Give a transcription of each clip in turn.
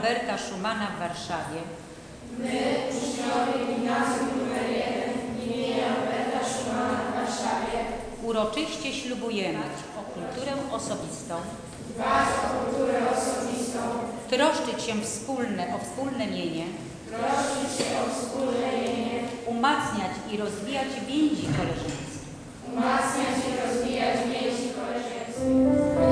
Roberta Schumana w Warszawie. My, uczniowie Gimnazjum nr 1 imienia Roberta Schumana w Warszawie, uroczyście ślubujemy o kulturę osobistą, dbać o kulturę osobistą, troszczyć się wspólne o wspólne mienie, troszczyć się o wspólne imię, umacniać i rozwijać więzi koleżeńskie. umacniać i rozwijać więzi koleżeńskie.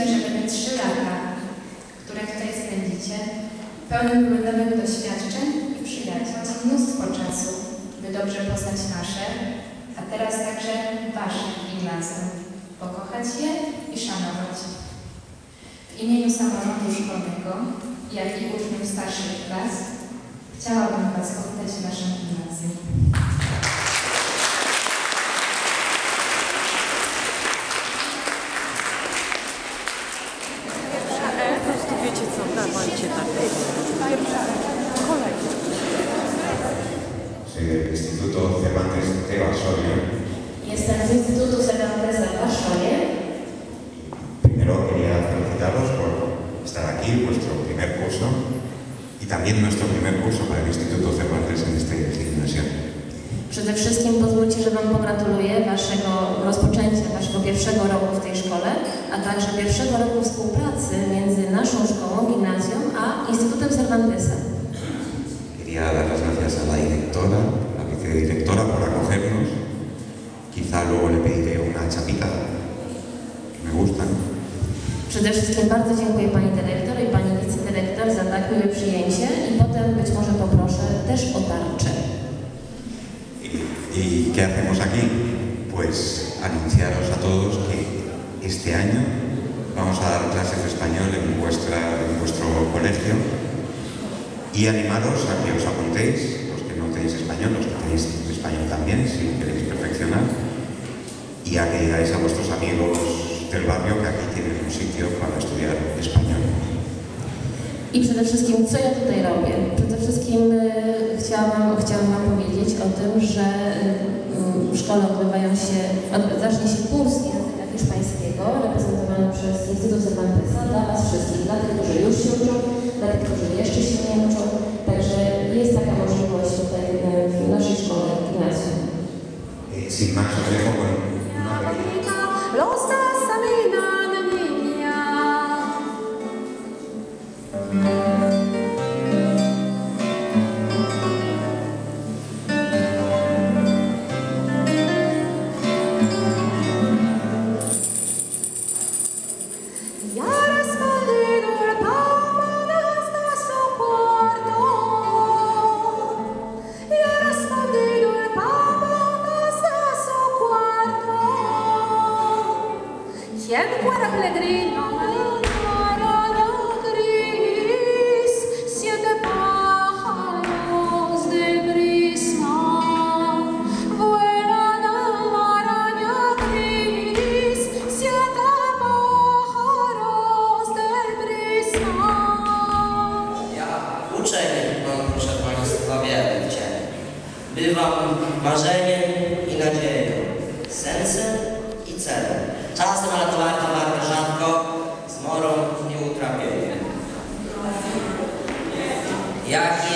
Chcielibyśmy, żeby te trzy lata, które tutaj spędzicie, pełne były nowych doświadczeń i przyjaciół. Mnóstwo czasu, by dobrze poznać nasze, a teraz także wasze gimnazjum, pokochać je i szanować. W imieniu samorządu szkolnego, jak i uczniów starszych klas, chciałabym Was oddać w naszym gimnazjum. Po prostu wiecie co, dawajcie tak. Kolej. Soy del Instituto Cervantes de Varsovia. Jestem z Instytutu Cervantesa w Warszawie. Primero quería felicitaros por estar aquí, vuestro primer curso, también nuestro primer curso para el Instituto Cervantes en este gimnasio. Przede wszystkim pozwólcie, że Wam pogratuluję Waszego rozpoczęcia, Waszego pierwszego roku w tej szkole, a także pierwszego roku współpracy między naszą szkołą, gimnazjum, a Instytutem Cervantesa. Quería dar las gracias a la directora, la vicedirectora por acogernos. Quizá luego le pediré una chapita, que me gustan. Przede wszystkim bardzo dziękuję Pani Dyrektor i Pani Wicedyrektor za tak miłe przyjęcie i potem być może poproszę też o tarczę. ¿Y, ¿Y qué hacemos aquí? Pues anunciaros a todos que este año vamos a dar clases de español en, vuestra, en vuestro colegio y animaros a que os apuntéis, los que no tenéis español, los que tenéis español también, si queréis perfeccionar, y a que digáis a vuestros amigos del barrio que aquí tienen un sitio para estudiar español. I przede wszystkim, co ja tutaj robię? Przede wszystkim e, chciałam, chciałam Wam powiedzieć o tym, że e, w szkole odbywają się, zacznie się kurs języka hiszpańskiego reprezentowany przez Instytut Cervantesa dla Was wszystkich, dla tych, którzy już się uczą, dla tych, którzy jeszcze się nie uczą. Także jest taka możliwość tutaj e, w naszej szkole, w gimnazjum. Dejo peregrino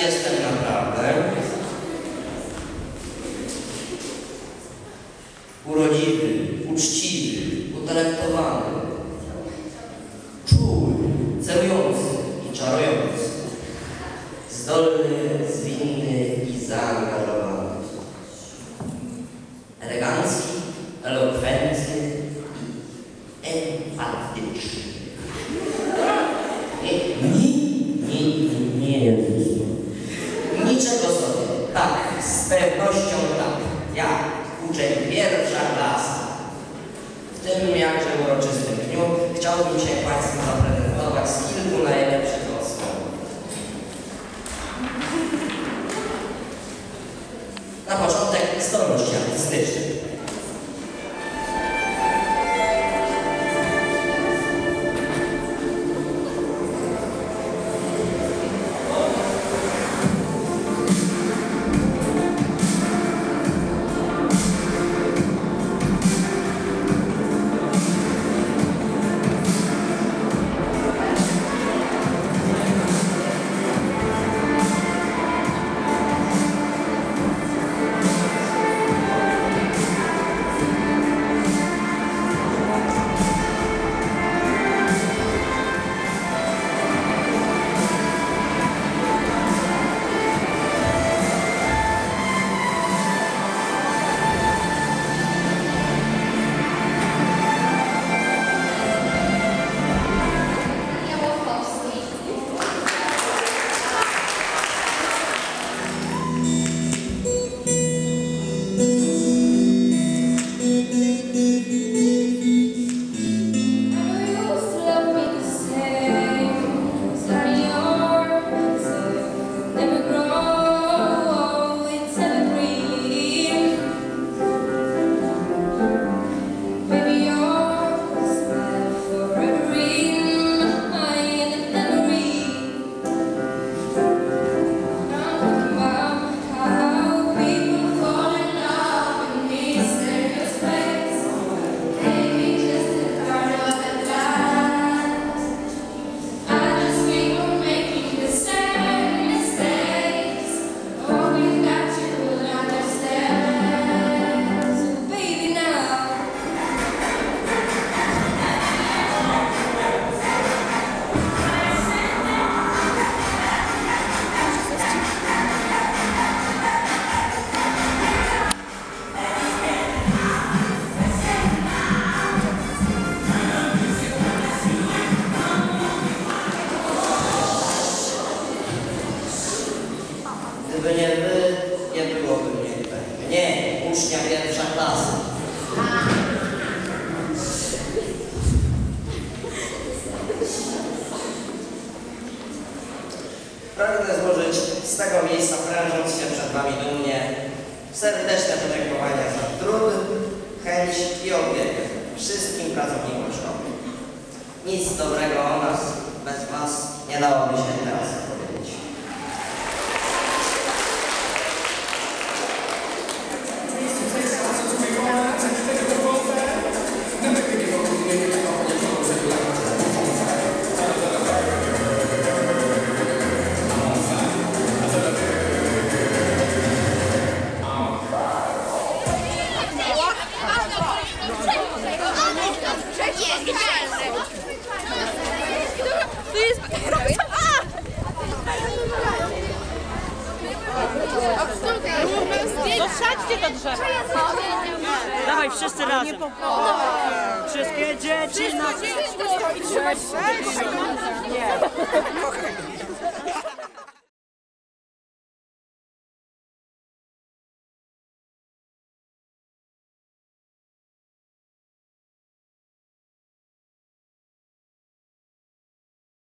jestem naprawdę? Urodziwy, uczciwy, utalektowany, czuły, celujący i czarujący, zdolny, zwinny i zaangażowany, Sobie, tak, pewnością tak, ja, uczeń pierwsza klasa. W tym jakże uroczystym dniu chciałbym się Państwu zaprezentować z kilku najlepszych osób. Na początek zdolności Pragnę złożyć z tego miejsca, prężąc się przed Wami dumnie, serdeczne podziękowania za trud, chęć i opiekę wszystkim pracownikom szkoły. Nic dobrego o nas bez Was nie dałoby się teraz To drzewo. Dawaj, wszyscy razem. Wszystkie dzieci na...